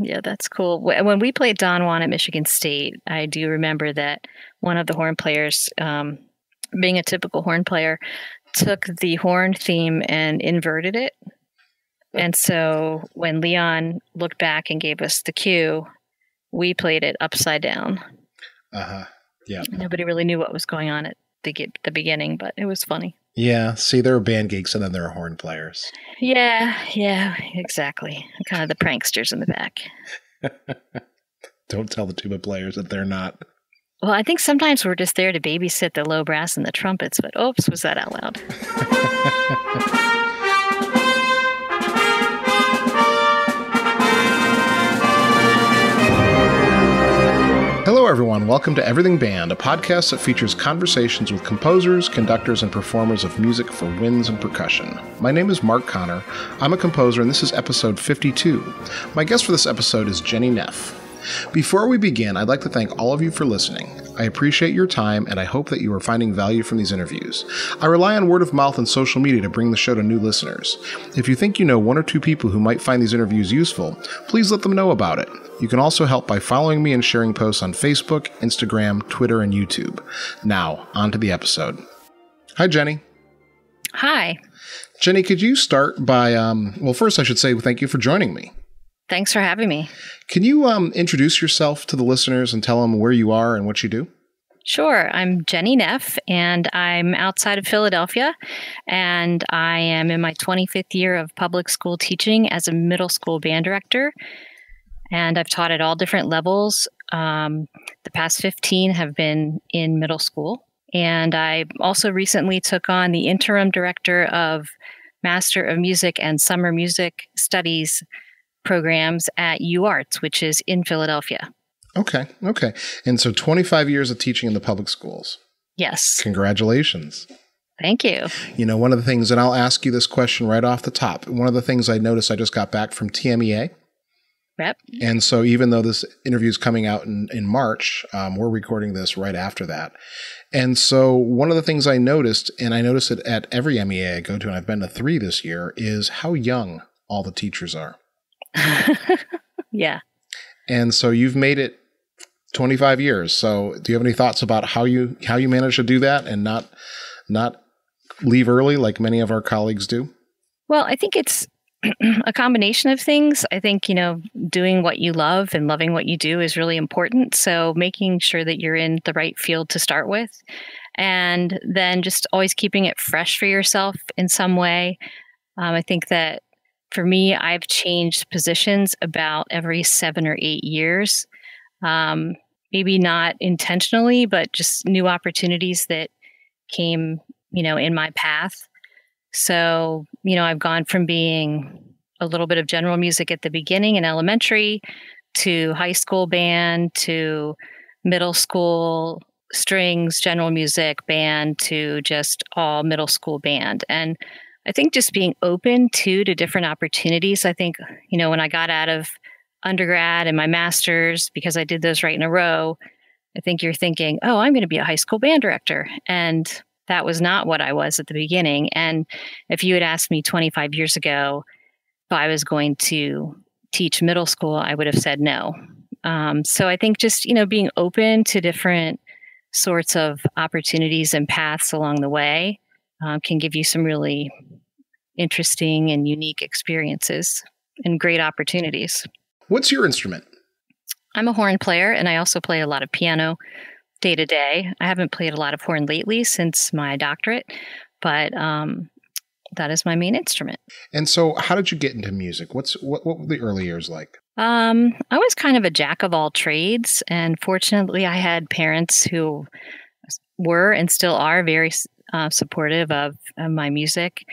Yeah, that's cool. When we played Don Juan at Michigan State, I do remember that one of the horn players, um, being a typical horn player, took the horn theme and inverted it. And so when Leon looked back and gave us the cue, we played it upside down. Uh huh. Yeah. Nobody really knew what was going on at the, the beginning, but it was funny. Yeah. See, there are band geeks and then there are horn players. Yeah. Yeah. Exactly. Kind of the pranksters in the back. Don't tell the tuba players that they're not. Well, I think sometimes we're just there to babysit the low brass and the trumpets, but oops, was that out loud? Hello, everyone. Welcome to Everything Band, a podcast that features conversations with composers, conductors, and performers of music for winds and percussion. My name is Mark Connor. I'm a composer, and this is episode 52. My guest for this episode is Jenny Neff. Before we begin, I'd like to thank all of you for listening. I appreciate your time, and I hope that you are finding value from these interviews. I rely on word of mouth and social media to bring the show to new listeners. If you think you know one or two people who might find these interviews useful, please let them know about it. You can also help by following me and sharing posts on Facebook, Instagram, Twitter, and YouTube. Now, on to the episode. Hi, Jenny. Hi. Jenny, could you start by, um, well, first I should say thank you for joining me. Thanks for having me. Can you um, introduce yourself to the listeners and tell them where you are and what you do? Sure. I'm Jenny Neff, and I'm outside of Philadelphia, and I am in my 25th year of public school teaching as a middle school band director and I've taught at all different levels. Um, the past 15 have been in middle school. And I also recently took on the interim director of Master of Music and Summer Music Studies programs at UArts, which is in Philadelphia. Okay, okay. And so 25 years of teaching in the public schools. Yes. Congratulations. Thank you. You know, one of the things, and I'll ask you this question right off the top. One of the things I noticed, I just got back from TMEA, Yep. And so, even though this interview is coming out in, in March, um, we're recording this right after that. And so, one of the things I noticed, and I notice it at every MEA I go to, and I've been to three this year, is how young all the teachers are. yeah. And so, you've made it 25 years. So, do you have any thoughts about how you how you manage to do that and not not leave early like many of our colleagues do? Well, I think it's a combination of things. I think, you know, doing what you love and loving what you do is really important. So making sure that you're in the right field to start with. And then just always keeping it fresh for yourself in some way. Um, I think that for me, I've changed positions about every seven or eight years. Um, maybe not intentionally, but just new opportunities that came, you know, in my path. So, you know, I've gone from being a little bit of general music at the beginning in elementary to high school band to middle school strings, general music band to just all middle school band. And I think just being open to to different opportunities. I think, you know, when I got out of undergrad and my master's, because I did those right in a row, I think you're thinking, oh, I'm going to be a high school band director. And that was not what I was at the beginning. And if you had asked me 25 years ago if I was going to teach middle school, I would have said no. Um, so I think just, you know, being open to different sorts of opportunities and paths along the way um, can give you some really interesting and unique experiences and great opportunities. What's your instrument? I'm a horn player and I also play a lot of piano, day to day. I haven't played a lot of horn lately since my doctorate, but um, that is my main instrument. And so, how did you get into music? What's what, what were the early years like? Um, I was kind of a jack of all trades, and fortunately, I had parents who were and still are very uh, supportive of, of, my music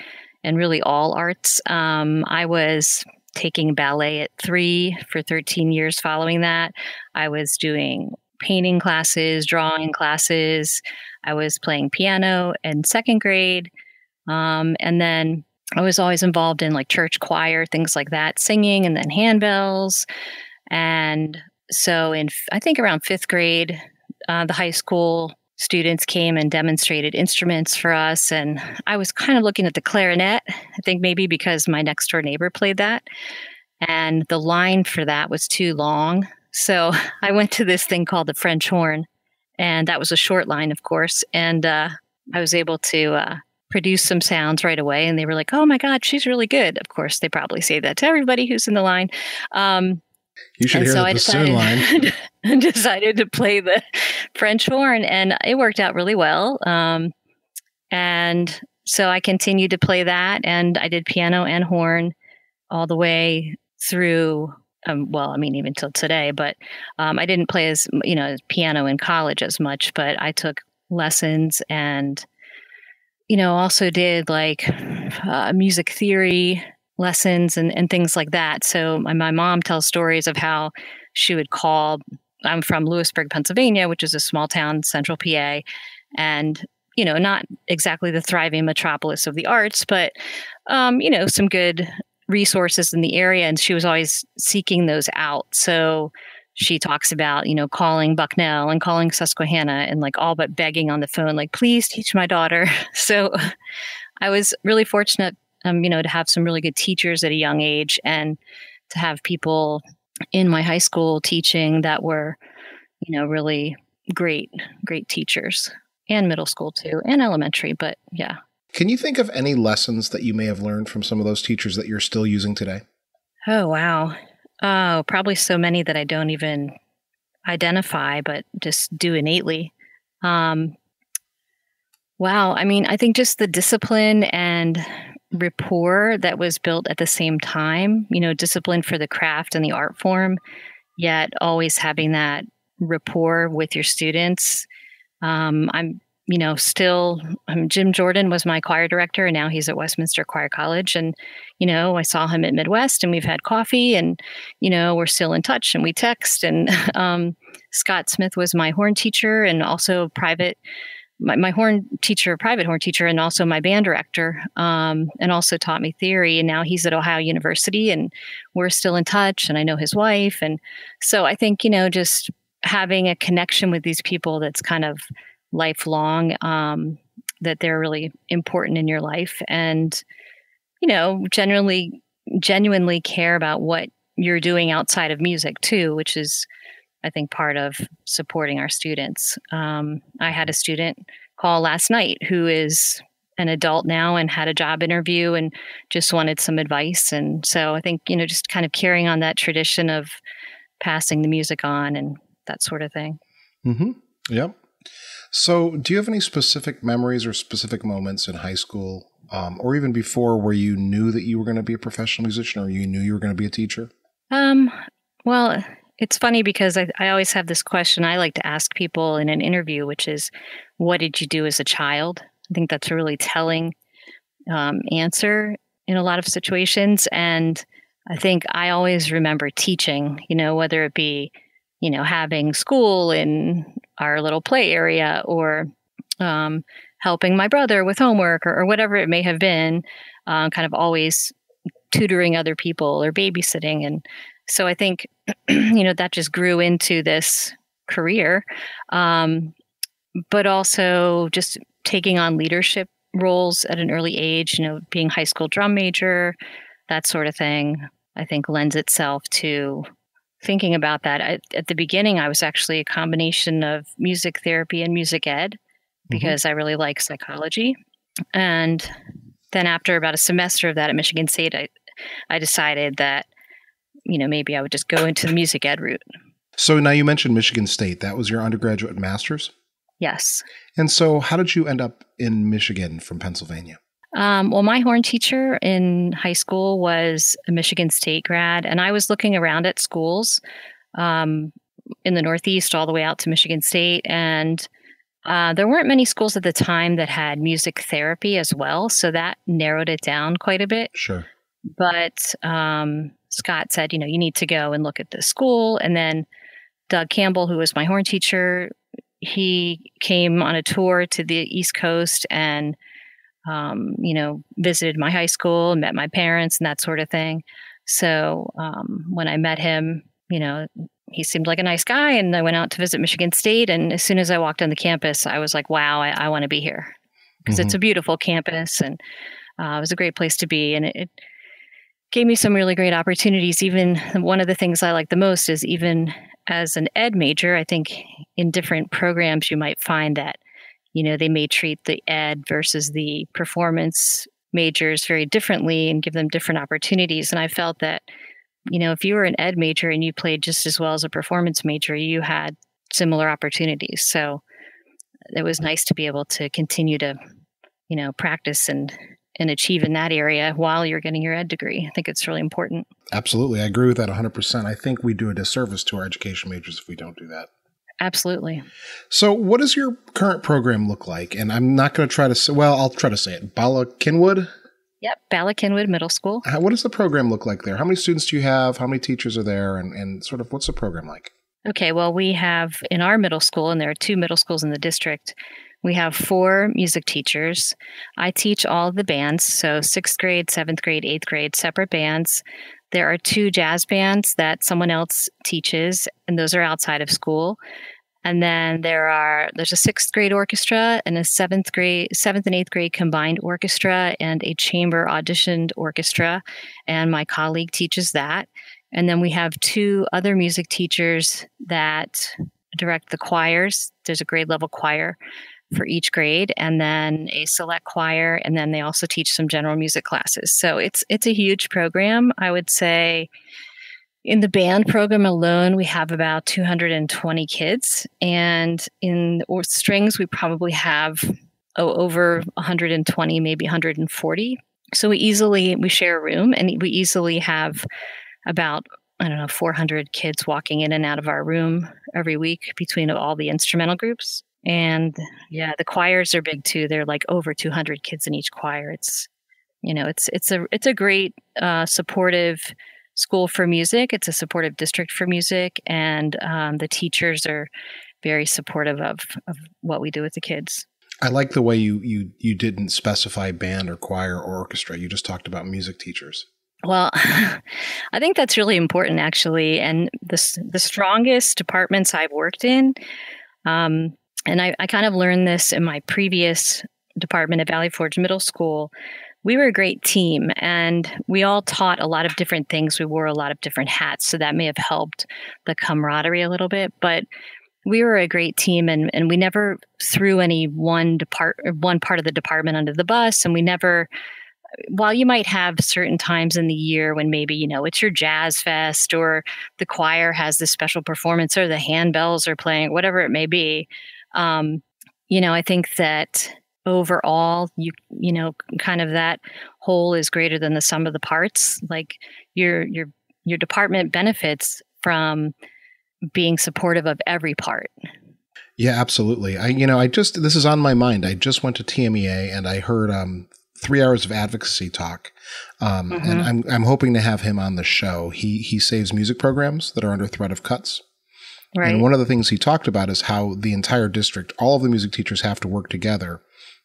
and really all arts. Um, I was taking ballet at three for 13 years following that. I was doing painting classes, drawing classes. I was playing piano in second grade. Um, and then I was always involved in like church choir, things like that, singing and then handbells. And so in, I think around fifth grade, uh, the high school students came and demonstrated instruments for us. And I was kind of looking at the clarinet, I think maybe because my next door neighbor played that. and the line for that was too long. So I went to this thing called the French horn, and that was a short line, of course. And uh, I was able to uh, produce some sounds right away. And they were like, oh my God, she's really good. Of course, they probably say that to everybody who's in the line. Um, you should hear so the bassoon line. decided to play the French horn, and it worked out really well. Um, and so I continued to play that, and I did piano and horn all the way through. Um, well, I mean, even till today, but um, I didn't play as you know piano in college as much. But I took lessons and you know also did like uh, music theory lessons and, and things like that. So my, my mom tells stories of how she would call. I'm from Lewisburg, Pennsylvania, which is a small town, central PA, and you know, not exactly the thriving metropolis of the arts, but um, you know, some good resources in the area. And she was always seeking those out. So she talks about, you know, calling Bucknell and calling Susquehanna and like all but begging on the phone, like, please teach my daughter. So I was really fortunate um, you know, to have some really good teachers at a young age and to have people in my high school teaching that were, you know, really great, great teachers and middle school too and elementary. But yeah. Can you think of any lessons that you may have learned from some of those teachers that you're still using today? Oh, wow. Oh, probably so many that I don't even identify, but just do innately. Um, wow. I mean, I think just the discipline and rapport that was built at the same time, you know, discipline for the craft and the art form, yet always having that rapport with your students. Um, I'm, you know, still, um, Jim Jordan was my choir director, and now he's at Westminster Choir College. And, you know, I saw him at Midwest, and we've had coffee, and, you know, we're still in touch and we text. And um, Scott Smith was my horn teacher and also private my, my horn teacher, private horn teacher, and also my band director, um, and also taught me theory. And now he's at Ohio University, and we're still in touch. And I know his wife, and so I think you know just having a connection with these people that's kind of lifelong, um, that they're really important in your life, and you know generally genuinely care about what you're doing outside of music too, which is I think, part of supporting our students. Um, I had a student call last night who is an adult now and had a job interview and just wanted some advice. And so I think, you know, just kind of carrying on that tradition of passing the music on and that sort of thing. Mm-hmm. Yep. So, do you have any specific memories or specific moments in high school um, or even before where you knew that you were going to be a professional musician or you knew you were going to be a teacher? Um, well, it's funny because I, I always have this question I like to ask people in an interview, which is, What did you do as a child? I think that's a really telling um, answer in a lot of situations. And I think I always remember teaching, you know, whether it be, you know, having school in our little play area or um, helping my brother with homework or, or, whatever it may have been, uh, kind of always tutoring other people or babysitting. And so I think, you know, that just grew into this career. Um, but also just taking on leadership roles at an early age, you know, being high school drum major, that sort of thing, I think lends itself to thinking about that. I, at the beginning, I was actually a combination of music therapy and music ed mm-hmm. because mm-hmm. I really like psychology. And then after about a semester of that at Michigan State, I, I decided that you know, maybe I would just go into the music ed route. So now you mentioned Michigan State. That was your undergraduate master's? Yes. And so how did you end up in Michigan from Pennsylvania? Um, well, my horn teacher in high school was a Michigan State grad, and I was looking around at schools um, in the Northeast all the way out to Michigan State. And uh, there weren't many schools at the time that had music therapy as well. So that narrowed it down quite a bit. Sure. But um, Scott said, you know, you need to go and look at the school. And then Doug Campbell, who was my horn teacher, he came on a tour to the East Coast and, um, you know, visited my high school and met my parents and that sort of thing. So um, when I met him, you know, he seemed like a nice guy. And I went out to visit Michigan State. And as soon as I walked on the campus, I was like, wow, I, I want to be here because mm-hmm. it's a beautiful campus and uh, it was a great place to be. And it, it gave me some really great opportunities. Even one of the things I like the most is even as an ed major, I think in different programs you might find that, you know, they may treat the ed versus the performance majors very differently and give them different opportunities. And I felt that, you know, if you were an ed major and you played just as well as a performance major, you had similar opportunities. So it was nice to be able to continue to, you know, practice and and achieve in that area while you're getting your ed degree. I think it's really important. Absolutely. I agree with that 100%. I think we do a disservice to our education majors if we don't do that. Absolutely. So, what does your current program look like? And I'm not going to try to say, well, I'll try to say it. Bala Cynwyd? Yep, Bala Cynwyd Middle School. How, what does the program look like there? How many students do you have? How many teachers are there? And, and sort of what's the program like? Okay, well, we have in our middle school, and there are two middle schools in the district, we have four music teachers. I teach all the bands, so sixth grade, seventh grade, eighth grade, separate bands. There are two jazz bands that someone else teaches, and those are outside of school. And then there are there's a sixth grade orchestra and a seventh grade seventh and eighth grade combined orchestra and a chamber auditioned orchestra. And my colleague teaches that. And then we have two other music teachers that direct the choirs. There's a grade level choir for each grade and then a select choir and then they also teach some general music classes. So it's it's a huge program. I would say in the band program alone we have about 220 kids and in or strings we probably have oh, over 120 maybe 140. So we easily we share a room and we easily have about I don't know 400 kids walking in and out of our room every week between all the instrumental groups. And yeah, the choirs are big too. They're like over 200 kids in each choir. It's you know, it's it's a it's a great uh, supportive school for music. It's a supportive district for music, and um, the teachers are very supportive of of what we do with the kids. I like the way you you you didn't specify band or choir or orchestra. You just talked about music teachers. Well, I think that's really important, actually. And the the strongest departments I've worked in, um, and I, I kind of learned this in my previous department at Valley Forge Middle School. We were a great team and we all taught a lot of different things. We wore a lot of different hats. So that may have helped the camaraderie a little bit. But we were a great team and, and we never threw any one depart one part of the department under the bus and we never while you might have certain times in the year when maybe you know it's your jazz fest or the choir has this special performance or the handbells are playing whatever it may be um, you know, I think that overall, you you know, kind of that whole is greater than the sum of the parts. Like your your your department benefits from being supportive of every part. Yeah, absolutely. I you know, I just this is on my mind. I just went to TMEA and I heard um three hours of advocacy talk. Um, mm-hmm. and I'm I'm hoping to have him on the show. He he saves music programs that are under threat of cuts. Right. And one of the things he talked about is how the entire district, all of the music teachers have to work together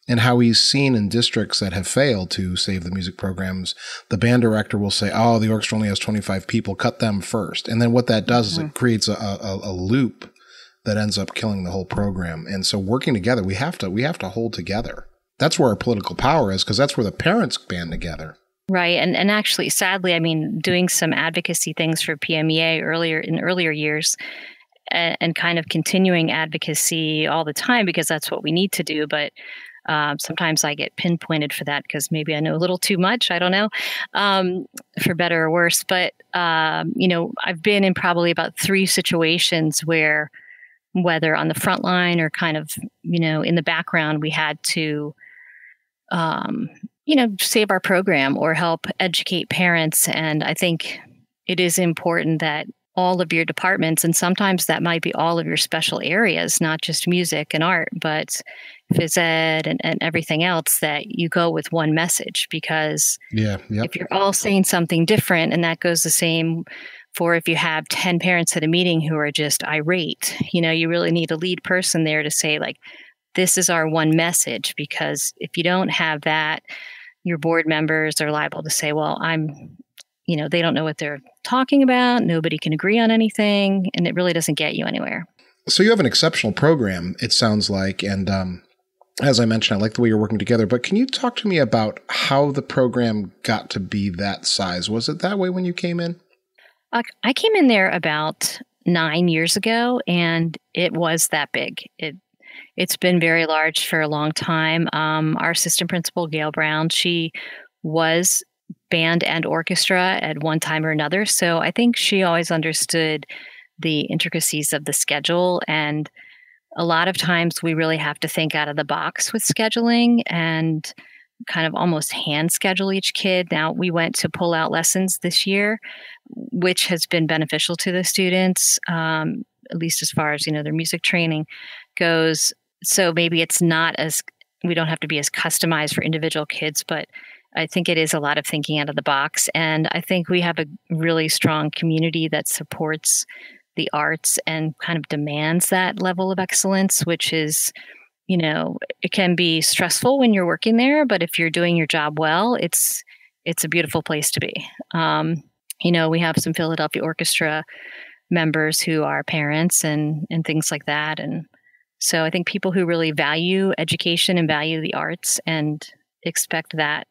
and how he's seen in districts that have failed to save the music programs, the band director will say, "Oh, the orchestra only has 25 people, cut them first. And then what that does mm-hmm. is it mm-hmm. creates a, a, a, loop that ends up killing the whole program. And so working together, we have to we have to hold together. That's where our political power is because that's where the parents band together. Right. And and actually sadly, I mean, doing some advocacy things for PMEA earlier in earlier years, and, and kind of continuing advocacy all the time because that's what we need to do. But um, sometimes I get pinpointed for that because maybe I know a little too much. I don't know, um, for better or worse. But um, you know, I've been in probably about three situations where, whether on the front line or kind of you know in the background, we had to, um, you know, save our program or help educate parents. And I think it is important that all of your departments and sometimes that might be all of your special areas not just music and art but phys ed and, and everything else that you go with one message because yeah yep. if you're all saying something different and that goes the same for if you have 10 parents at a meeting who are just irate you know you really need a lead person there to say like this is our one message because if you don't have that your board members are liable to say well i'm you know, they don't know what they're talking about. Nobody can agree on anything, and it really doesn't get you anywhere. So you have an exceptional program, it sounds like, and um, as I mentioned, I like the way you're working together. But can you talk to me about how the program got to be that size? Was it that way when you came in? I came in there about nine years ago, and it was that big. It it's been very large for a long time. Um, our assistant principal, Gail Brown, she was band and orchestra at one time or another. So I think she always understood the intricacies of the schedule. And a lot of times we really have to think out of the box with scheduling and kind of almost hand schedule each kid. Now we went to pull out lessons this year, which has been beneficial to the students, um, at least as far as you know their music training goes. So maybe it's not as we don't have to be as customized for individual kids, but I think it is a lot of thinking out of the box. And I think we have a really strong community that supports the arts and kind of demands that level of excellence, which is, you know, it can be stressful when you're working there, but if you're doing your job well, it's it's a beautiful place to be. Um, you know, we have some Philadelphia Orchestra members who are parents and and things like that, and so I think people who really value education and value the arts and expect that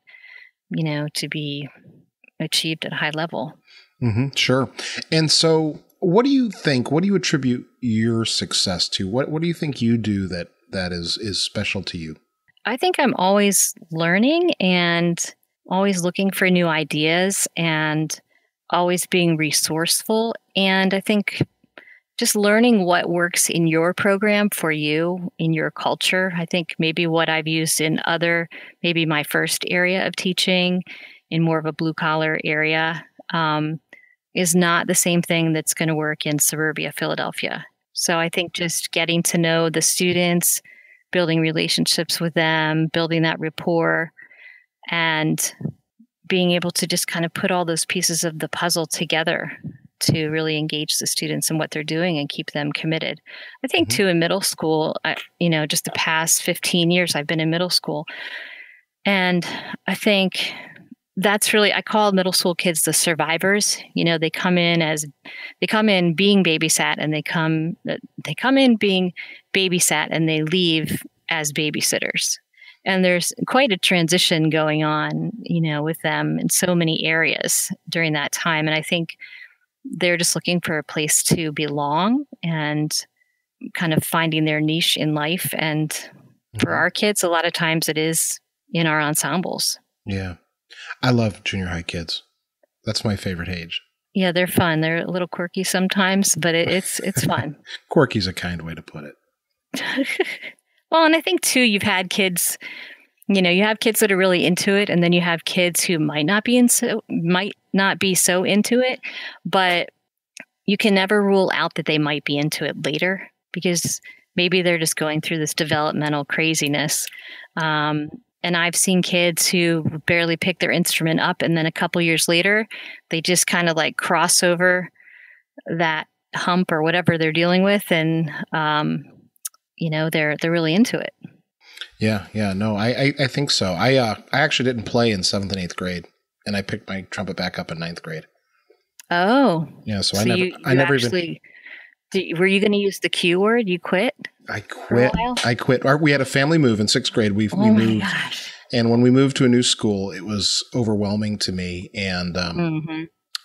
you know, to be achieved at a high level. Mm-hmm, sure. And so, what do you think? What do you attribute your success to? What What do you think you do that that is is special to you? I think I'm always learning and always looking for new ideas and always being resourceful. And I think just learning what works in your program for you in your culture. I think maybe what i've used in other maybe my first area of teaching in more of a blue collar area um, is not the same thing that's going to work in suburbia philadelphia. So i think just getting to know the students building relationships with them building that rapport and being able to just kind of put all those pieces of the puzzle together to really engage the students in what they're doing and keep them committed. I think mm-hmm. too in middle school, I, you know, just the past 15 years I've been in middle school. And I think that's really I call middle school kids the survivors. You know, they come in as they come in being babysat and they come they come in being babysat and they leave as babysitters. And there's quite a transition going on, you know, with them in so many areas during that time. And I think they're just looking for a place to belong and kind of finding their niche in life. And for mm-hmm. our kids, a lot of times it is in our ensembles. Yeah. I love junior high kids. That's my favorite age. Yeah, they're fun. They're a little quirky sometimes, but it, it's it's fun. Quirky's a kind way to put it. well, and I think too, you've had kids you know you have kids that are really into it and then you have kids who might not be in so might not be so into it but you can never rule out that they might be into it later because maybe they're just going through this developmental craziness. Um, and i've seen kids who barely pick their instrument up and then a couple years later they just kind of like cross over that hump or whatever they're dealing with and um, you know they're they're really into it yeah, yeah, no, I, I, I think so. I, uh, I actually didn't play in seventh and eighth grade, and I picked my trumpet back up in ninth grade. Oh, yeah. So, so I never, you, I never actually, even. were you going to use the Q word? You quit. I quit. I quit. Our, we had a family move in sixth grade. We oh we moved, gosh. and when we moved to a new school, it was overwhelming to me, and um, mm-hmm.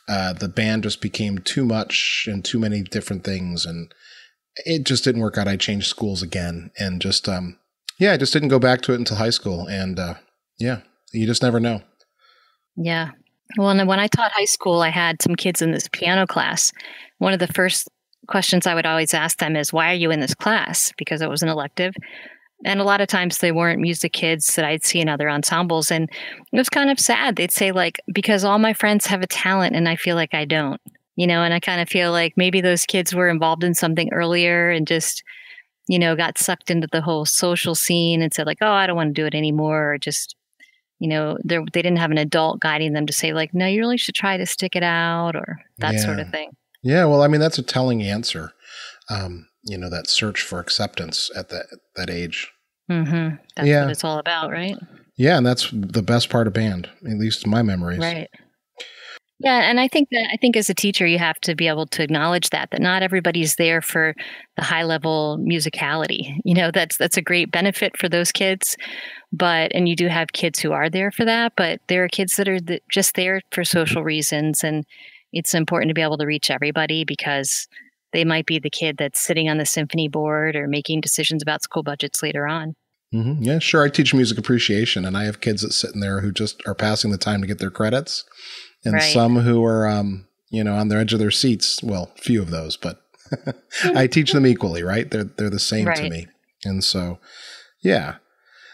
uh, the band just became too much and too many different things, and it just didn't work out. I changed schools again, and just um, yeah, I just didn't go back to it until high school. And uh, yeah, you just never know. Yeah. Well, when I taught high school, I had some kids in this piano class. One of the first questions I would always ask them is, Why are you in this class? Because it was an elective. And a lot of times they weren't music kids that I'd see in other ensembles. And it was kind of sad. They'd say, like, because all my friends have a talent and I feel like I don't, you know, and I kind of feel like maybe those kids were involved in something earlier and just you know, got sucked into the whole social scene and said like, "Oh, I don't want to do it anymore," or just, you know, they they didn't have an adult guiding them to say like, "No, you really should try to stick it out," or that yeah. sort of thing. Yeah, well, I mean, that's a telling answer. Um, you know, that search for acceptance at that that age. Mm-hmm. That's yeah. what it's all about, right? Yeah, and that's the best part of band, at least in my memories. Right. Yeah, and I think that I think as a teacher you have to be able to acknowledge that that not everybody's there for the high level musicality. You know, that's that's a great benefit for those kids, but and you do have kids who are there for that, but there are kids that are just there for social reasons and it's important to be able to reach everybody because they might be the kid that's sitting on the symphony board or making decisions about school budgets later on. Mm-hmm. Yeah, sure. I teach music appreciation, and I have kids that sit in there who just are passing the time to get their credits and right. some who are, um, you know, on the edge of their seats. Well, few of those, but I teach them equally, right? They're they're the same right. to me, and so, yeah.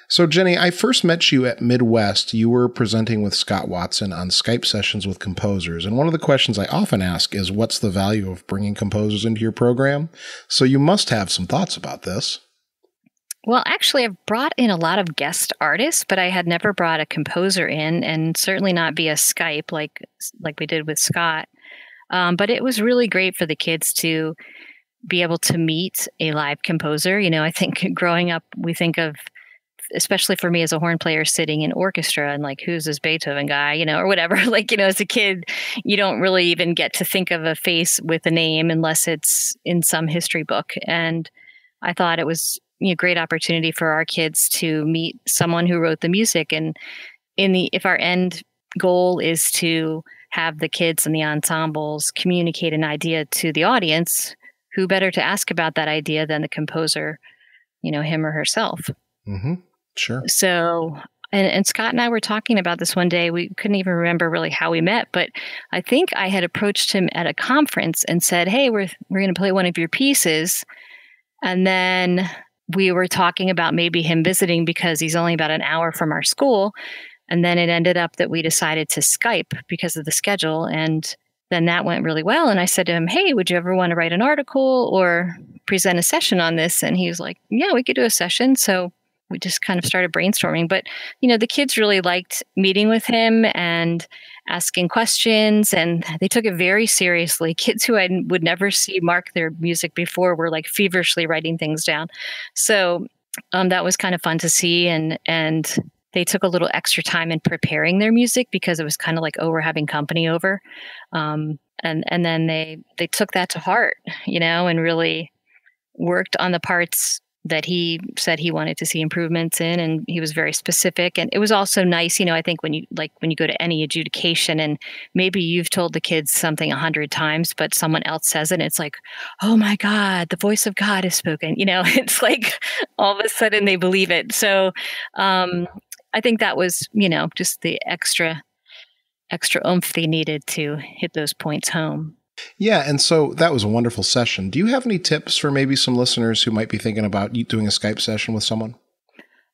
So Jenny, I first met you at Midwest. You were presenting with Scott Watson on Skype sessions with composers, and one of the questions I often ask is, "What's the value of bringing composers into your program?" So you must have some thoughts about this. Well, actually, I've brought in a lot of guest artists, but I had never brought a composer in, and certainly not via Skype like like we did with Scott. Um, but it was really great for the kids to be able to meet a live composer. You know, I think growing up, we think of, especially for me as a horn player, sitting in orchestra and like, who's this Beethoven guy, you know, or whatever. like, you know, as a kid, you don't really even get to think of a face with a name unless it's in some history book. And I thought it was you know, great opportunity for our kids to meet someone who wrote the music. And in the if our end goal is to have the kids and the ensembles communicate an idea to the audience, who better to ask about that idea than the composer, you know, him or herself. Mm-hmm. Sure. So and, and, Scott and I were talking about this one day. We couldn't even remember really how we met, but I think I had approached him at a conference and said, "Hey, we're we're going to play one of your pieces," and then we were talking about maybe him visiting because he's only about an hour from our school. And then it ended up that we decided to Skype because of the schedule. And then that went really well. And I said to him, Hey, would you ever want to write an article or present a session on this? And he was like, Yeah, we could do a session. So we just kind of started brainstorming. But, you know, the kids really liked meeting with him and asking questions, and they took it very seriously. Kids who I would never see mark their music before were like feverishly writing things down. So um, that was kind of fun to see. And, and, they took a little extra time in preparing their music because it was kind of like, oh, we're having company over, um, and and then they they took that to heart, you know, and really worked on the parts that he said he wanted to see improvements in and he was very specific. And it was also nice you know i think when you like when you go to any adjudication and maybe you've told the kids something a hundred times but someone else says it and it's like oh my god the voice of god is spoken you know? It's like all of a sudden they believe it. So um i think that was you know just the extra extra oomph they needed to hit those points home yeah, and so that was a wonderful session. Do you have any tips for maybe some listeners who might be thinking about doing a Skype session with someone?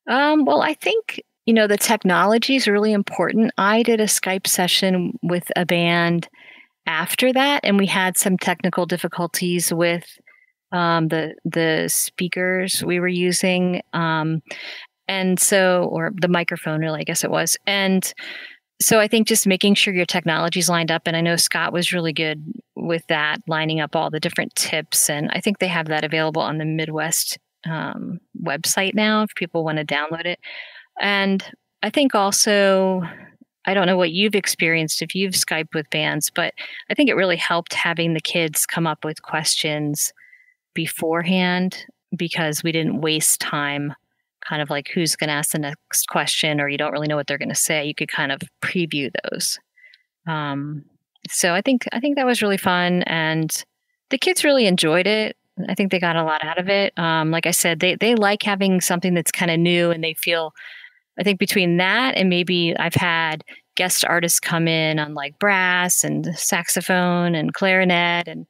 Um, well, I think you know the technology is really important. I did a Skype session with a band after that, and we had some technical difficulties with um, the the speakers we were using, um, and so or the microphone, really, I guess it was, and so I think just making sure your technology's lined up, and I know Scott was really good with that, lining up all the different tips, and I think they have that available on the Midwest um, website now if people want to download it. And I think also, I don't know what you've experienced if you've Skyped with bands, but I think it really helped having the kids come up with questions beforehand because we didn't waste time kind of like who's going to ask the next question or you don't really know what they're going to say you could kind of preview those. Um, so i think i think that was really fun and the kids really enjoyed it. I think they got a lot out of it. Um, like i said they, they like having something that's kind of new and they feel i think between that and maybe i've had guest artists come in on like brass and saxophone and clarinet and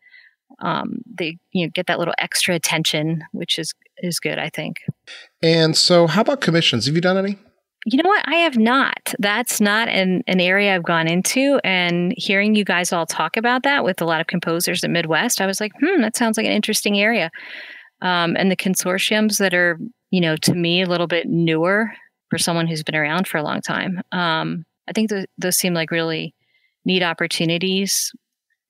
um, they you know get that little extra attention which is is good i think and so, how about commissions? Have you done any? You know what? I have not. That's not an, an area I've gone into. And hearing you guys all talk about that with a lot of composers at Midwest, I was like, hmm, that sounds like an interesting area. Um, and the consortiums that are, you know, to me, a little bit newer for someone who's been around for a long time. Um, I think th- those seem like really neat opportunities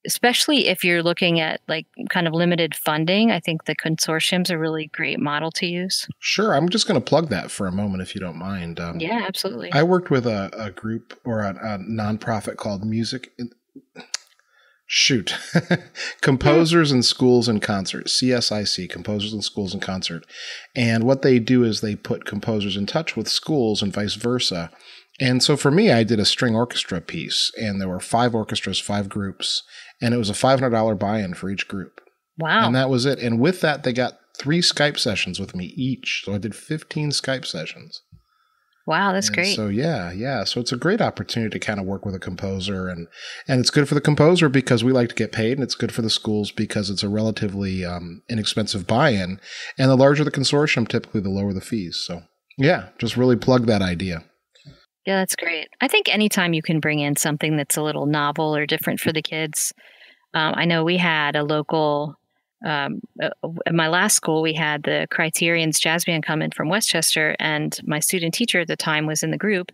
especially if you're looking at like kind of limited funding, I think the consortiums are a really great model to use. Sure. I'm just going to plug that for a moment if you don't mind. Um, yeah, absolutely. I worked with a, a group or a, a, nonprofit called Music shoot composers and schools and concert csic composers and schools and concert and what they do is they put composers in touch with schools and vice versa and so for me i did a string orchestra piece and there were five orchestras five groups and it was a $500 buy-in for each group wow and that was it and with that they got three skype sessions with me each so i did 15 skype sessions Wow, that's and great. So yeah, yeah. So it's a great opportunity to kind of work with a composer and and it's good for the composer because we like to get paid and it's good for the schools because it's a relatively um, inexpensive buy-in and the larger the consortium typically the lower the fees. So yeah, just really plug that idea. Yeah, that's great. I think anytime you can bring in something that's a little novel or different for the kids. Um, I know we had a local um, at uh, my last school, we had the Criterion's jazz band come in from West Chester, and my student teacher at the time was in the group,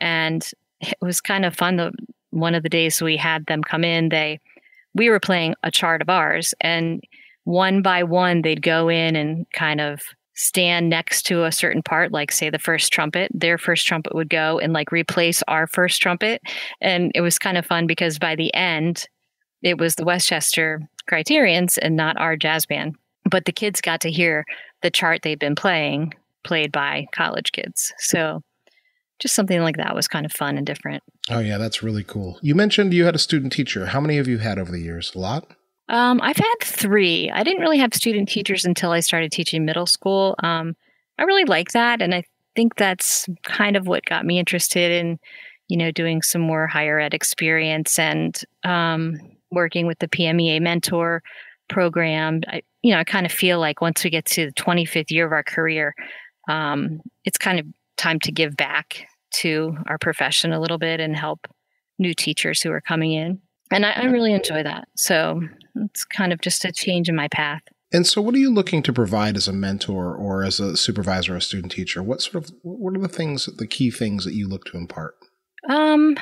and it was kind of fun. The one of the days we had them come in, they we were playing a chart of ours, and one by one they'd go in and kind of stand next to a certain part, like say the first trumpet, their first trumpet would go and like replace our first trumpet. And it was kind of fun because by the end, it was the West Chester Criterions and not our jazz band. But the kids got to hear the chart they'd been playing played by college kids. So just something like that was kind of fun and different. Oh yeah, that's really cool. You mentioned you had a student teacher. How many have you had over the years? A lot? Um, I've had three. I didn't really have student teachers until I started teaching middle school. Um, I really like that, and I think that's kind of what got me interested in, you know, doing some more higher ed experience and um, working with the PMEA mentor program. I, you know, I kind of feel like once we get to the 25th year of our career, um, it's kind of time to give back to our profession a little bit and help new teachers who are coming in. And I, I really enjoy that. So it's kind of just a change in my path. And so, what are you looking to provide as a mentor or as a supervisor or a student teacher? What sort of what are the things, the key things that you look to impart? Um,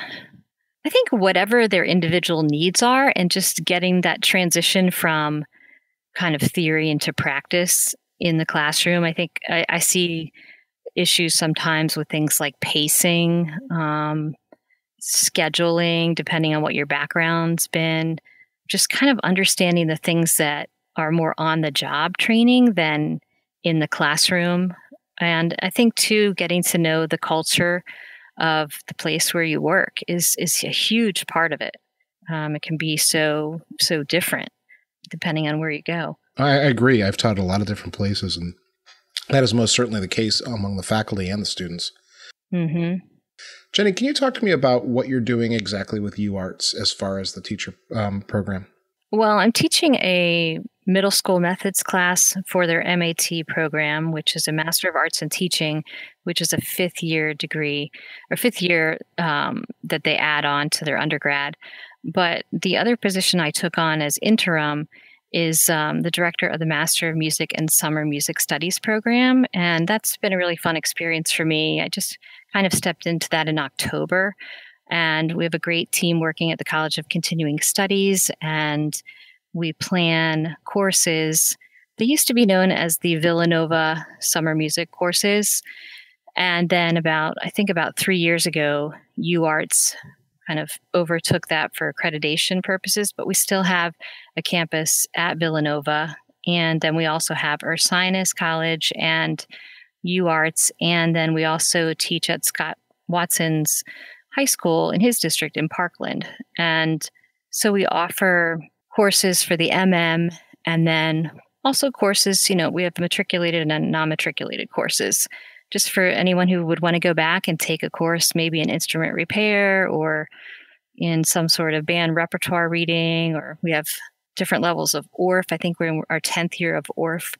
I think whatever their individual needs are, and just getting that transition from kind of theory into practice in the classroom. I think I, I see issues sometimes with things like pacing, um, scheduling, depending on what your background's been, just kind of understanding the things that are more on the job training than in the classroom. And I think, too, getting to know the culture of the place where you work is is a huge part of it. Um, it can be so so different depending on where you go. I agree. I've taught a lot of different places, and that is most certainly the case among the faculty and the students. Mm-hmm. Jenny, can you talk to me about what you're doing exactly with UArts as far as the teacher um, program? Well, I'm teaching a middle school methods class for their MAT program, which is a Master of Arts in Teaching, which is a fifth year degree or fifth year um, that they add on to their undergrad. But the other position I took on as interim is um, the director of the Master of Music and Summer Music Studies program. And that's been a really fun experience for me. I just kind of stepped into that in October. And we have a great team working at the College of Continuing Studies, and we plan courses. They used to be known as the Villanova Summer Music courses. And then, about, I think, about three years ago, UArts kind of overtook that for accreditation purposes, but we still have a campus at Villanova. And then we also have Ursinus College and UArts. And then we also teach at Scott Watson's high school in his district in Parkland. And so we offer courses for the MM and then also courses, you know, we have matriculated and non matriculated courses just for anyone who would want to go back and take a course, maybe in instrument repair or in some sort of band repertoire reading, or we have different levels of Orff. I think we're in our 10th year of Orff.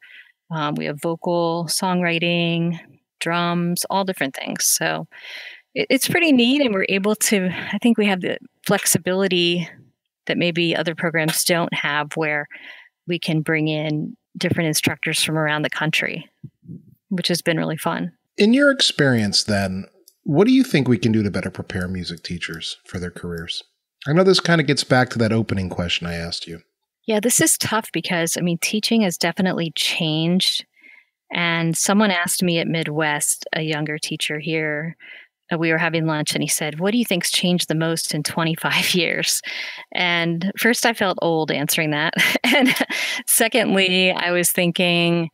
Um, we have vocal, songwriting, drums, all different things. So it, it's pretty neat. And we're able to, I think we have the flexibility that maybe other programs don't have where we can bring in different instructors from around the country, which has been really fun. In your experience, then, what do you think we can do to better prepare music teachers for their careers? I know this kind of gets back to that opening question I asked you. Yeah, this is tough because, I mean, teaching has definitely changed. And someone asked me at Midwest, a younger teacher here, uh, we were having lunch and he said, What do you think's changed the most in 25 years? And first, I felt old answering that. and secondly, I was thinking,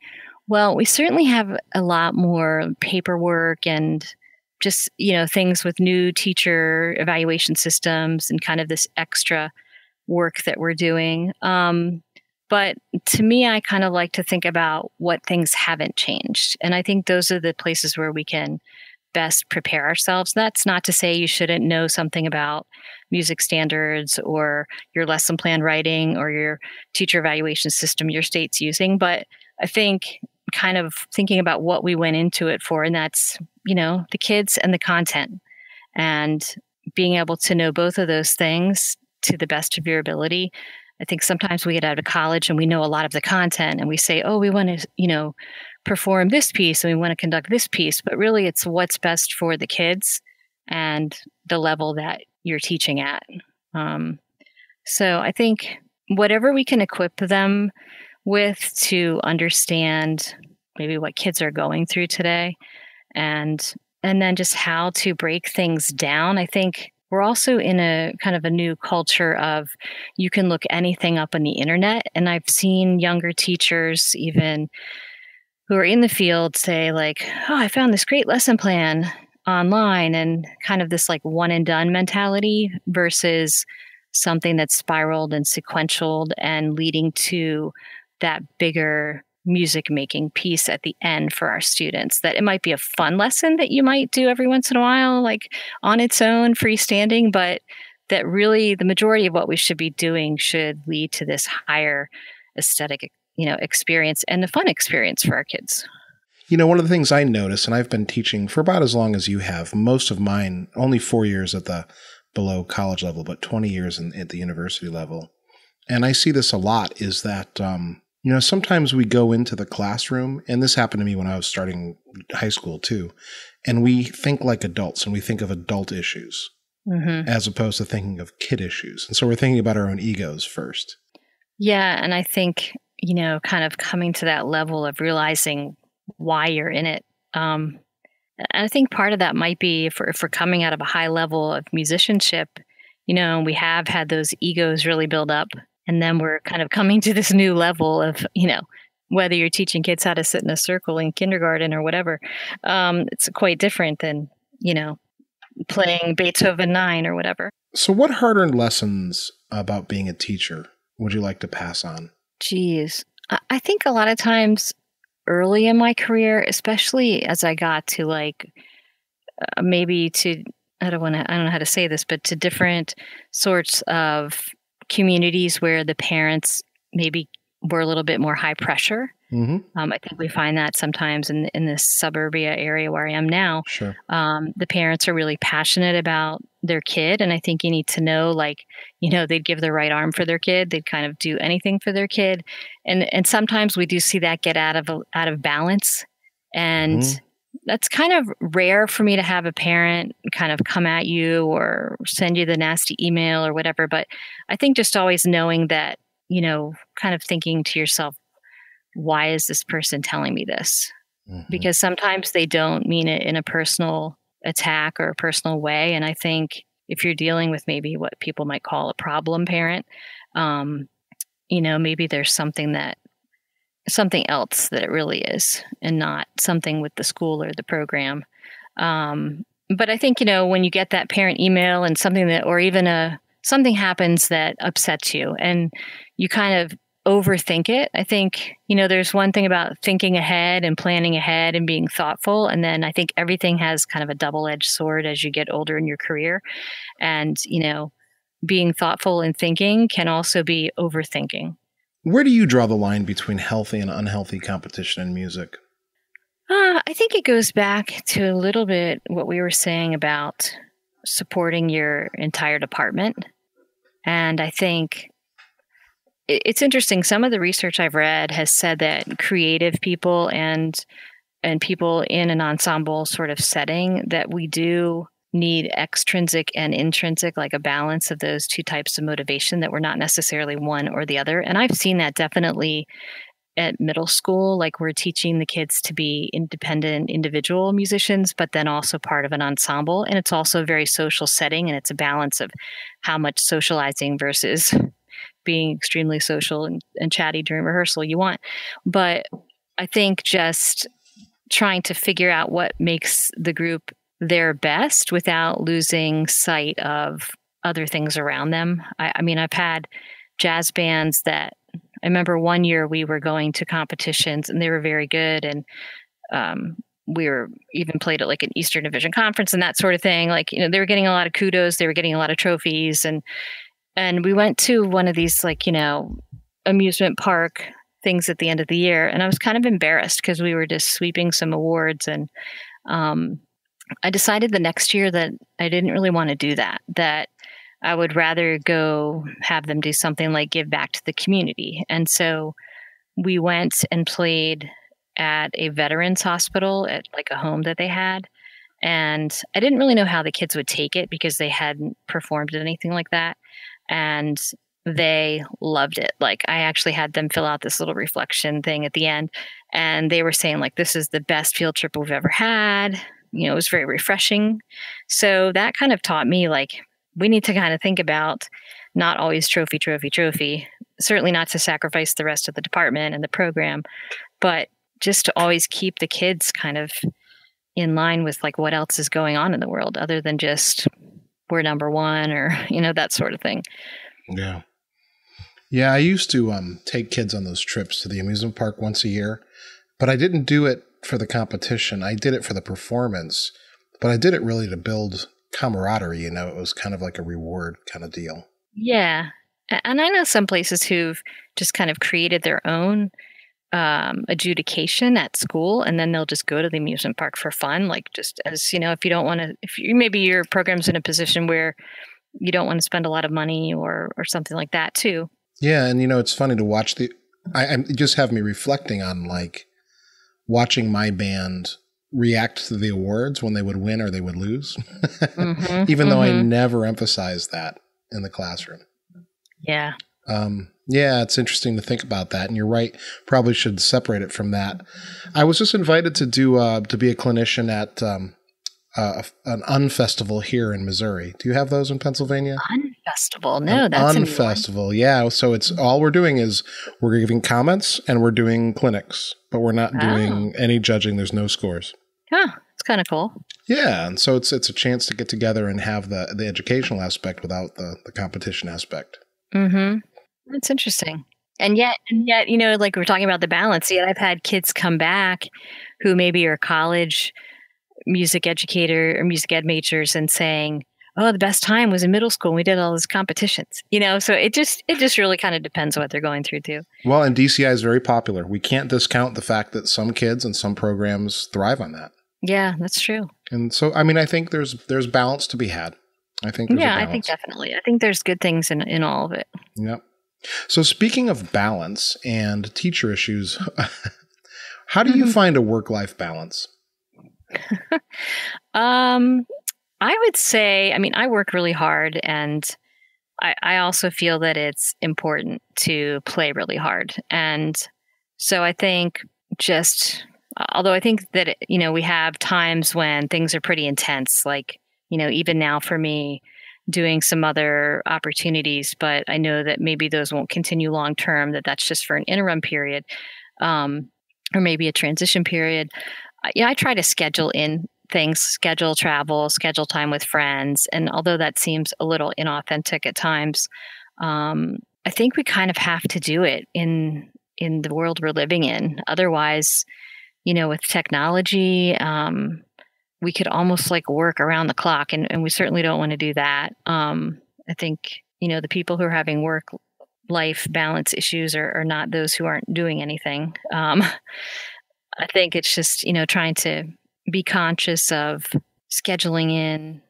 well, we certainly have a lot more paperwork and just, you know, things with new teacher evaluation systems and kind of this extra work that we're doing. Um, but to me, I kind of like to think about what things haven't changed. And I think those are the places where we can best prepare ourselves. That's not to say you shouldn't know something about music standards or your lesson plan writing or your teacher evaluation system your state's using. But I think kind of thinking about what we went into it for, and that's, you know, the kids and the content. And being able to know both of those things to the best of your ability. I think sometimes we get out of college and we know a lot of the content and we say, oh, we want to, you know, perform this piece and we want to conduct this piece, but really it's what's best for the kids and the level that you're teaching at. Um, so I think whatever we can equip them with to understand maybe what kids are going through today and and then just how to break things down. I think we're also in a kind of a new culture of you can look anything up on the internet. And I've seen younger teachers even who are in the field say like oh i found this great lesson plan online and kind of this like one and done mentality versus something that's spiraled and sequential and leading to that bigger music making piece at the end for our students that it might be a fun lesson that you might do every once in a while like on its own freestanding but that really the majority of what we should be doing should lead to this higher aesthetic you know experience and a fun experience for our kids. You know one of the things i notice and i've been teaching for about as long as you have most of mine only four years at the below college level but 20 years in, at the university level. And i see this a lot is that um, you know sometimes we go into the classroom and this happened to me when i was starting high school too and we think like adults and we think of adult issues mm-hmm. as opposed to thinking of kid issues and so we're thinking about our own egos first yeah and i think you know, kind of coming to that level of realizing why you're in it. Um, I think part of that might be if we're, if we're coming out of a high level of musicianship, you know, we have had those egos really build up. And then we're kind of coming to this new level of, you know, whether you're teaching kids how to sit in a circle in kindergarten or whatever, um, it's quite different than, you know, playing Beethoven 9 or whatever. So, what hard earned lessons about being a teacher would you like to pass on? Geez, I think a lot of times early in my career, especially as I got to like uh, maybe to I don't want to I don't know how to say this, but to different sorts of communities where the parents maybe were a little bit more high pressure. Mm-hmm. Um, I think we find that sometimes in in this suburbia area where I am now. Sure. Um, the parents are really passionate about their kid, and I think you need to know, like, you know, they'd give their right arm for their kid. They'd kind of do anything for their kid, and and sometimes we do see that get out of out of balance, and. Mm-hmm. That's kind of rare for me to have a parent kind of come at you or send you the nasty email or whatever. But I think just always knowing that you know, kind of thinking to yourself, why is this person telling me this? Mm-hmm. Because sometimes they don't mean it in a personal attack or a personal way. And I think if you're dealing with maybe what people might call a problem parent, um, you know, maybe there's something that something else that it really is and not something with the school or the program. Um, but I think, you know, when you get that parent email and something that, or even a, something happens that upsets you and you kind of overthink it. I think, you know, there's one thing about thinking ahead and planning ahead and being thoughtful. And then I think everything has kind of a double edged sword as you get older in your career. And, you know, being thoughtful and thinking can also be overthinking. Where do you draw the line between healthy and unhealthy competition in music? Uh, I think it goes back to a little bit what we were saying about supporting your entire department. And I think it's interesting. Some of the research I've read has said that creative people and and people in an ensemble sort of setting that we do need extrinsic and intrinsic, like a balance of those two types of motivation that we're not necessarily one or the other. And I've seen that definitely at middle school, like we're teaching the kids to be independent individual musicians, but then also part of an ensemble. And it's also a very social setting and it's a balance of how much socializing versus being extremely social and, and chatty during rehearsal you want. But I think just trying to figure out what makes the group their best without losing sight of other things around them. I, I mean, I've had jazz bands that I remember one year we were going to competitions and they were very good and um, we were even played at like an Eastern Division conference and that sort of thing. Like, you know, they were getting a lot of kudos, they were getting a lot of trophies and and we went to one of these like, you know, amusement park things at the end of the year and I was kind of embarrassed because we were just sweeping some awards and um, I decided the next year that I didn't really want to do that. That I would rather go have them do something like give back to the community. And so we went and played at a veterans hospital at like a home that they had. And I didn't really know how the kids would take it because they hadn't performed anything like that. And they loved it. Like I actually had them fill out this little reflection thing at the end and they were saying like this is the best field trip we've ever had. You know, it was very refreshing. So that kind of taught me like we need to kind of think about not always trophy, trophy, trophy. Certainly not to sacrifice the rest of the department and the program, but just to always keep the kids kind of in line with like what else is going on in the world other than just we're number one or you know that sort of thing yeah yeah i used to um, take kids on those trips to the amusement park once a year but i didn't do it for the competition i did it for the performance but i did it really to build camaraderie. You know, it was kind of like a reward kind of deal. Yeah. And I know some places who've just kind of created their own um, adjudication at school, and then they'll just go to the amusement park for fun. Like, just as you know, if you don't want to, if you maybe your program's in a position where you don't want to spend a lot of money or or something like that too. Yeah, and you know, it's funny to watch the. I, I just have me reflecting on like watching my band react to the awards when they would win or they would lose, mm-hmm, even though mm-hmm. I never emphasized that in the classroom. Yeah. Um, yeah, it's interesting to think about that, and you're right. Probably should separate it from that. I was just invited to do uh, to be a clinician at um, uh, an unfestival here in Missouri. Do you have those in Pennsylvania? Unfestival? No, an that's unfestival. Yeah, so it's all we're doing is we're giving comments and we're doing clinics, but we're not oh. doing any judging. There's no scores. Huh. It's kind of cool. Yeah, and so it's it's a chance to get together and have the the educational aspect without the the competition aspect. Hmm. That's interesting. And yet, and yet, you know, like we're talking about the balance. Yet, I've had kids come back who maybe are college music educator or music ed majors and saying, "Oh, the best time was in middle school. And we did all these competitions." You know, so it just it just really kind of depends what they're going through too. Well, and DCI is very popular. We can't discount the fact that some kids and some programs thrive on that. Yeah, that's true. And so, I mean, I think there's there's balance to be had. I think. yeah, I think definitely. I think there's good things in in all of it. Yep. So speaking of balance and teacher issues, how do you mm-hmm. find a work life balance? um, I would say, I mean, I work really hard and I, I also feel that it's important to play really hard. And so I think just, although I think that, you know, we have times when things are pretty intense, like, you know, even now for me, doing some other opportunities, but I know that maybe those won't continue long term, that that's just for an interim period um, or maybe a transition period yeah, I try to schedule in things, schedule travel, schedule time with friends. And although that seems a little inauthentic at times, um, I think we kind of have to do it in in the world we're living in. Otherwise, you know, with technology, um, we could almost like work around the clock, and, and we certainly don't want to do that. Um, I think you know the people who are having work life balance issues are, are not those who aren't doing anything. Um, I think it's just, you know, trying to conscious of scheduling in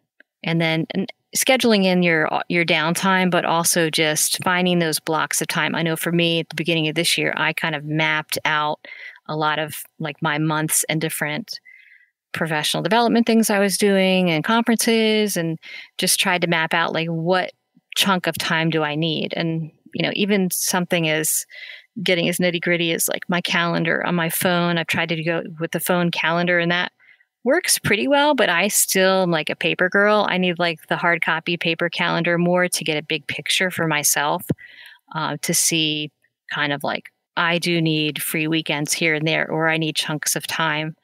and then and scheduling in your your downtime but also just finding those blocks of time. I know for me at the beginning of this year I kind of mapped out a lot of like my months and different professional development things I was doing and conferences and just tried to map out like what chunk of time do I need and you know even something as getting as nitty gritty as like my calendar on my phone. I've tried to go with the phone calendar and that works pretty well, but I still am like a paper girl. I need like the hard copy paper calendar more to get a big picture for myself uh, to see kind of like I do need free weekends here and there, or I need chunks of time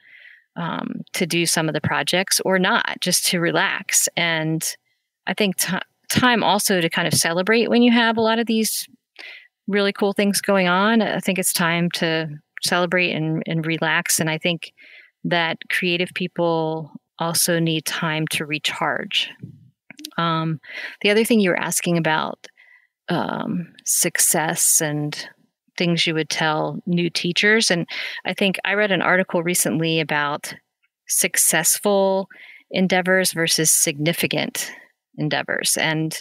um, to do some of the projects or not, just to relax. And I think time also to kind of celebrate when you have a lot of these really cool things going on. I think it's time to celebrate and, and relax. And I think that creative people also need time to recharge. Um, the other thing you were asking about um, success and things you would tell new teachers. And I think I read an article recently about successful endeavors versus significant endeavors. And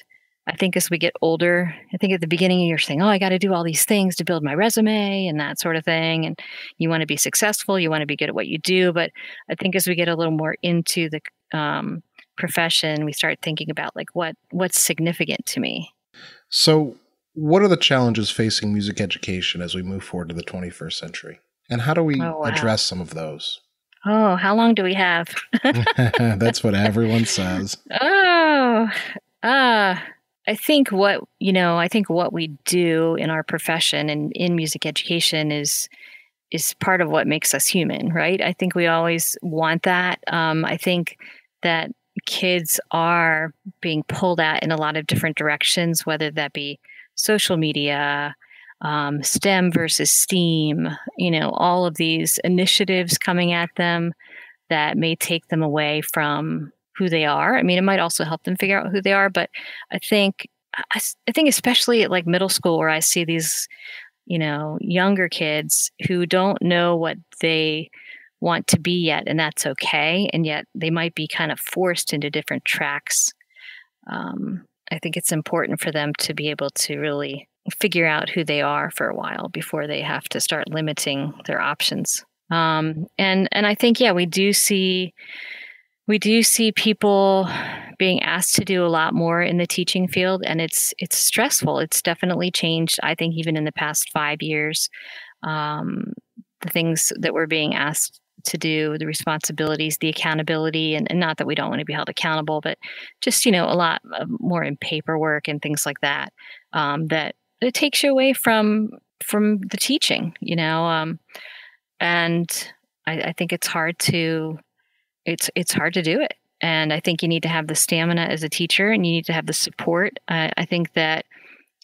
I think as we get older, I think at the beginning you're saying, oh, I got to do all these things to build my resume and that sort of thing. And you want to be successful, you want to be good at what you do. But I think as we get a little more into the um, profession, we start thinking about like what what's significant to me. So, what are the challenges facing music education as we move forward to the 21st century? And how do we oh, wow. address some of those? Oh, how long do we have? That's what everyone says. Oh, ah. Uh, I think what, you know, I think what we do in our profession and in music education is is part of what makes us human, right? I think we always want that. Um, I think that kids are being pulled at in a lot of different directions, whether that be social media, um, STEM versus STEAM, you know, all of these initiatives coming at them that may take them away from who they are. I mean, it might also help them figure out who they are, but I think I, I think especially at like middle school where I see these, you know, younger kids who don't know what they want to be yet, and that's okay, and yet they might be kind of forced into different tracks. Um, I think it's important for them to be able to really figure out who they are for a while before they have to start limiting their options. Um, and and I think yeah, we do see we do see people being asked to do a lot more in the teaching field and it's it's stressful. It's definitely changed i think even in the past five years. Um, the things that we're being asked to do the responsibilities the accountability and, and, not that we don't want to be held accountable but just you know a lot more in paperwork and things like that um, that it takes you away from from the teaching you know um, and I, I think it's hard to it's it's hard to do it. And i think you need to have the stamina as a teacher and you need to have the support. I, I think that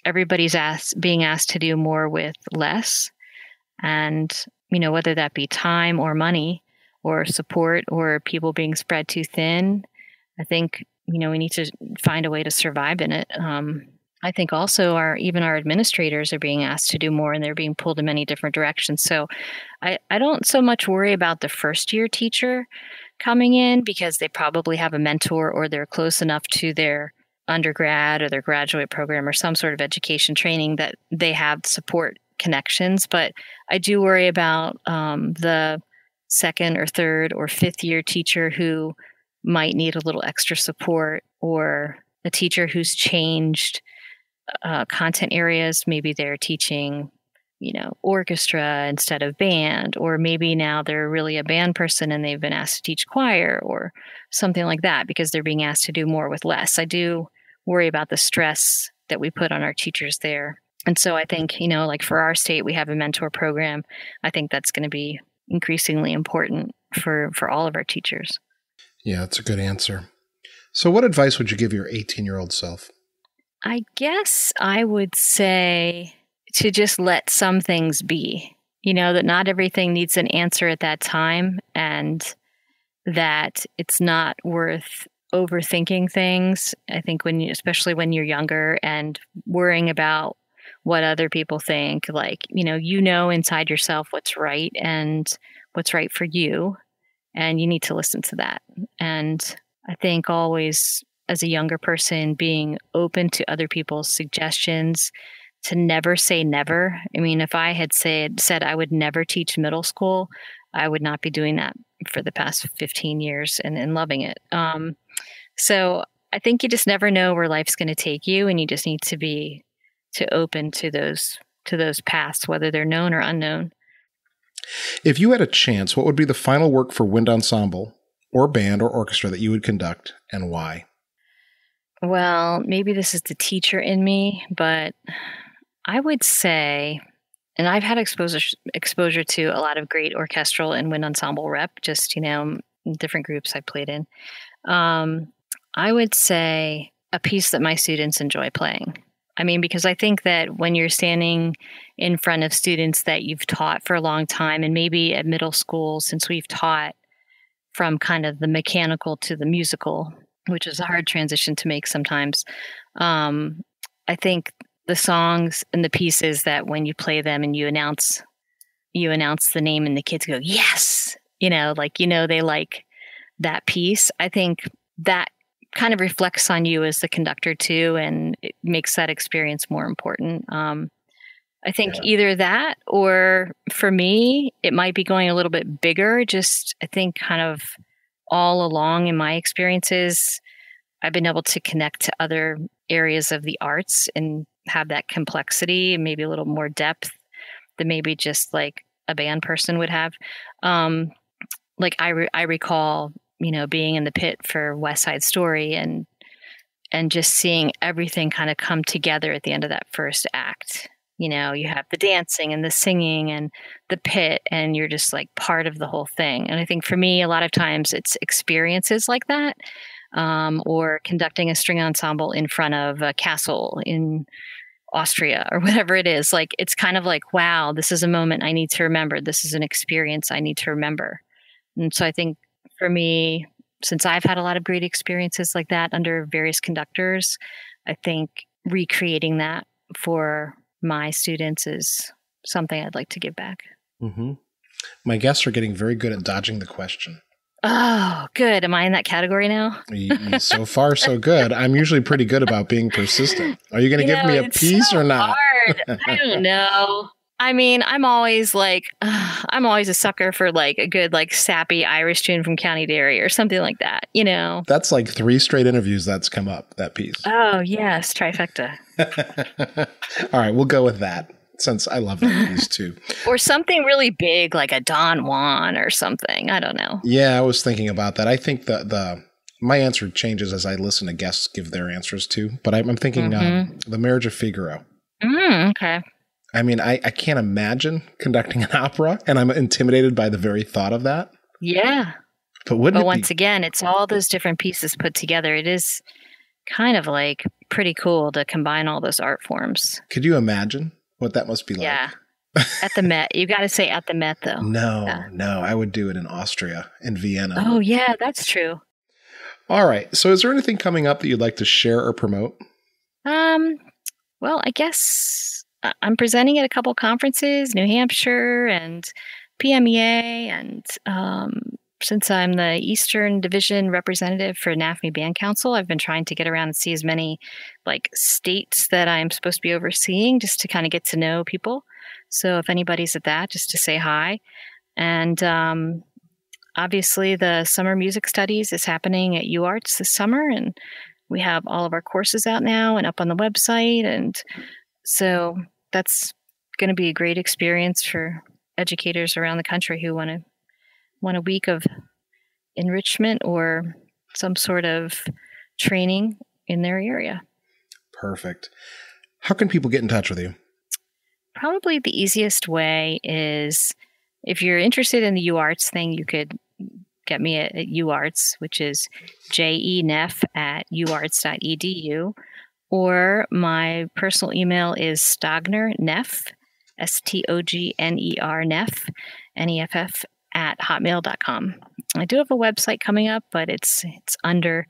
everybody's asked being asked to do more with less. And you know whether that be time or money or support or people being spread too thin i think you know we need to find a way to survive in it. Um, i think also our even our administrators are being asked to do more and they're being pulled in many different directions. So i, I don't so much worry about the first year teacher coming in because they probably have a mentor or they're close enough to their undergrad or their graduate program or some sort of education training that they have support connections. But I do worry about um, the second or third or fifth year teacher who might need a little extra support or a teacher who's changed uh, content areas. Maybe they're teaching you know, orchestra instead of band, or maybe now they're really a band person and they've been asked to teach choir or something like that because they're being asked to do more with less. I do worry about the stress that we put on our teachers there. And so I think, you know, like for our state, we have a mentor program. I think that's going to be increasingly important for for all of our teachers. Yeah, that's a good answer. So what advice would you give your 18-year-old self? I guess I would say to just let some things be. You know, that not everything needs an answer at that time and that it's not worth overthinking things. I think when you, especially when you're younger and worrying about what other people think, like, you know, you know inside yourself what's right and what's right for you. And you need to listen to that. And I think always as a younger person, being open to other people's suggestions to never say never. I mean, if I had said said I would never teach middle school, I would not be doing that for the past 15 years and, and loving it. Um, so I think you just never know where life's going to take you, and you just need to be to open to those to those paths, whether they're known or unknown. If you had a chance, what would be the final work for wind ensemble or band or orchestra that you would conduct and why? Well, maybe this is the teacher in me, but I would say, and I've had exposure exposure to a lot of great orchestral and wind ensemble rep, just you know, different groups I played in. Um, I would say a piece that my students enjoy playing. I mean, because I think that when you're standing in front of students that you've taught for a long time, and maybe at middle school, since we've taught from kind of the mechanical to the musical, which is a hard transition to make sometimes. Um, I think the songs and the pieces that when you play them and you announce you announce the name and the kids go yes! You know like you know they like that piece. I think that kind of reflects on you as the conductor too and it makes that experience more important. Um, i think yeah. either that or for me it might be going a little bit bigger. Just i think kind of all along in my experiences, I've been able to connect to other areas of the arts and have that complexity and maybe a little more depth than maybe just like a band person would have. Um, like I, re- I recall, you know, being in the pit for West Side Story and and just seeing everything kind of come together at the end of that first act you know you have the dancing and the singing and the pit and you're just like part of the whole thing and i think for me a lot of times it's experiences like that um, or conducting a string ensemble in front of a castle in austria or whatever it is like it's kind of like wow this is a moment i need to remember this is an experience i need to remember and so i think for me since i've had a lot of great experiences like that under various conductors i think recreating that for my students is something I'd like to give back. Mm-hmm. My guests are getting very good at dodging the question. Oh, good. Am I in that category now? so far, so good. I'm usually pretty good about being persistent. Are you going to give know, me a piece so or not? I don't know. I mean, I'm always like, uh, I'm always a sucker for like a good, like sappy Irish tune from County Derry or something like that, you know? That's like three straight interviews that's come up, that piece. Oh, yes, trifecta. All right, we'll go with that since I love that piece too. or something really big like a Don Juan or something. I don't know. Yeah, I was thinking about that. I think the, the, my answer changes as I listen to guests give their answers too, but I'm, I'm thinking mm-hmm. uh, the marriage of Figaro. Mm, okay. I mean, I, I can't imagine conducting an opera, and I'm intimidated by the very thought of that. Yeah. But wouldn't but once be- again, it's all those different pieces put together. It is kind of like pretty cool to combine all those art forms. Could you imagine what that must be like? Yeah. at the Met. You got to say at the Met, though. No, yeah. no. I would do it in Austria, in Vienna. Oh, yeah, that's true. All right. So, is there anything coming up that you'd like to share or promote? Um, well, I guess I'm presenting at a couple conferences, New Hampshire and PMEA, and um, since I'm the Eastern Division representative for NAFME Band Council, I've been trying to get around and see as many like states that I'm supposed to be overseeing, just to kind of get to know people. So if anybody's at that, just to say hi. And um, obviously, the summer music studies is happening at UArts this summer, and we have all of our courses out now and up on the website and so that's going to be a great experience for educators around the country who want to want a week of enrichment or some sort of training in their area. Perfect. How can people get in touch with you? Probably the easiest way is if you're interested in the UArts thing, you could get me at, at UArts, which is jenef at uarts.edu or my personal email is Stogner Neff, S T O G N E R Neff, N E F F, at hotmail.com. I do have a website coming up, but it's it's under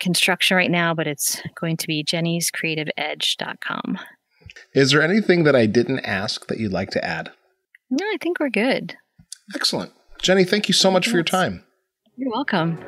construction right now, but it's going to be jennyscreativeedge.com. Is there anything that I didn't ask that you'd like to add? No, I think we're good. Excellent. Jenny, thank you so much yes. for your time. You're welcome.